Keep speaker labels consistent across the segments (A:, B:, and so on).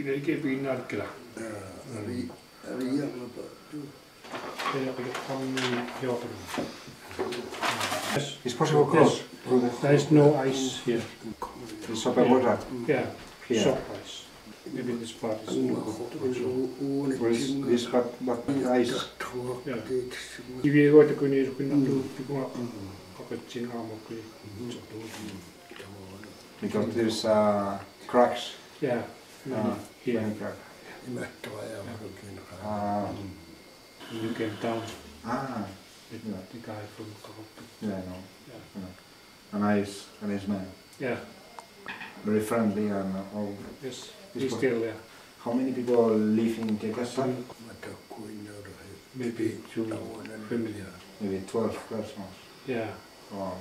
A: kina ike pi na kila
B: Ari, ari yang apa tu?
A: kaya kaya kong yo Yes,
C: It's possible cross through the
A: there is no ice here.
C: It's open water.
A: Yeah,
C: Here.
A: soft ice. Maybe this part is no good also.
C: Whereas this but but ice.
A: Yeah. If you go to Kuni, you can do people up. Kakachin amo kui.
C: Because there's uh, cracks.
A: Yeah,
C: Uh,
A: here.
C: many crack. Uh,
A: You came down
C: ah,
A: with
C: Yeah.
A: the guy from Kakachin.
C: yeah, I know.
A: Yeah.
C: A nice, a nice man.
A: Yeah,
C: Very friendly and all.
A: yes, he's
C: one.
A: still there.
C: How many people live in Kekasa?
A: Maybe two family.
C: Maybe 12 persons.
A: Yeah,
C: Wow.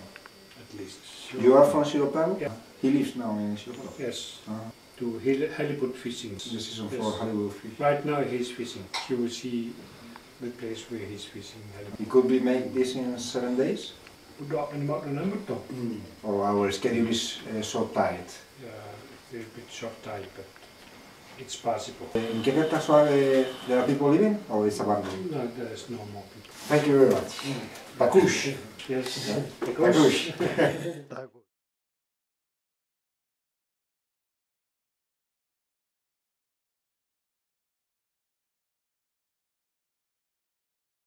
A: at least.
C: You are from Siorapaluk?
A: Yeah.
C: He lives now in Siorapaluk.
A: Yes,
C: Uh,
A: to halibut fishing.
C: the season
A: Yes.
C: for halibut fish.
A: Right now he's fishing. You will see the place where he's fishing halibut.
C: It could be make this in seven days?
A: Udah in about number two.
C: Or our schedule is uh, so tight.
A: Yeah, a little bit short time, but it's possible.
C: In Kekasa, uh, there are people living or it's abandoned?
A: No, there's no more people.
C: Thank you very much. Bakush.
A: Yes.
C: Bakush.